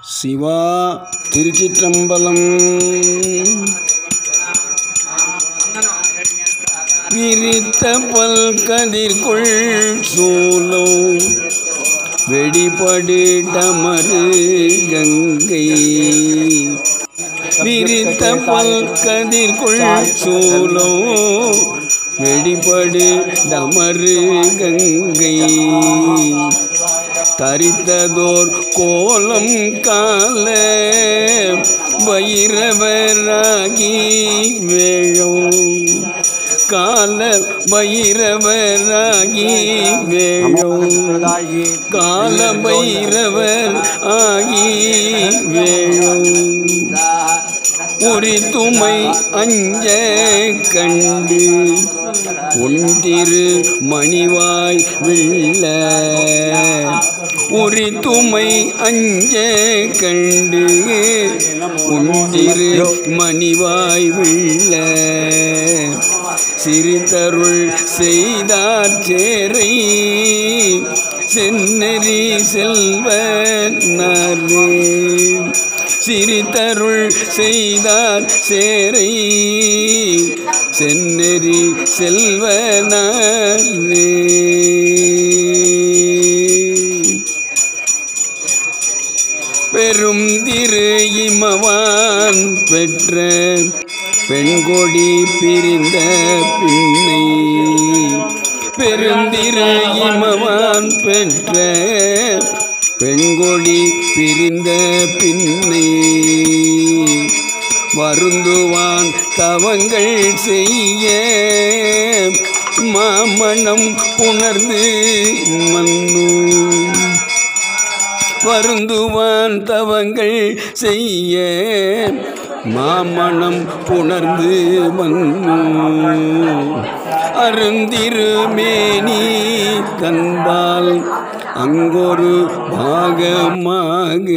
சிவா திருச்சிற்றம்பலம். விரித்த பல்கதிர்கொள் சூலோ வெடிபடு டமரு கங்கை. விரித்த பல்கதிர்கொள் சூலோ வெடிபடு டமரு கங்கை. தரித்ததோர் கோலம் கால பைரவராகி வேழும். கால பைரவராகி வேழும். கால பைரவர் ஆகி வேழும். உரித்துமை அஞ்ச கண்டு ஒன்றிரு மணிவாய் வெள்ள உரித்துமை அஞ்ச கண்டு உண்டிரு மணிவாய் உள்ள சிறிதருள் செய்தார் சேரை சென்னறி செல்வ சிறிதருள் செய்தார் சேரை சென்னறி செல்வனே பெரும் திரு இமவான் பெற்ற பெண்கொடி பிரிந்த பின்னை. பெருந்திரு இமவான் பெற்ற பெண்கொடி பிரிந்த பின்னை. வருந்துவான் தவங்கள் செய்ய மாமணம் உணர்ந்து மன்னு. வருந்துவான் தவங்கள் செய்ய. மாமணம் புணர்ந்து மன்னு. அருந்திருமேனி தந்தால் அங்கொரு பாகமாக.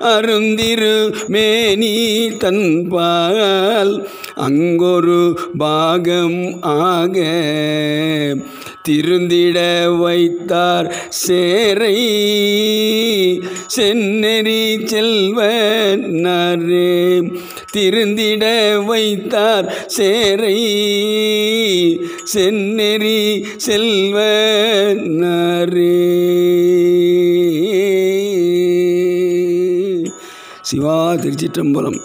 அருந்திரு மேனி தன்பால் அங்கொரு பாகம் ஆக. திருந்திட வைத்தார் சேரை. சென்னறி செல்வனரே திருந்திட வைத்தார் சேரை. சென்னெறி செல்வனரே சிவா திருச்சிற்றம்பலம்.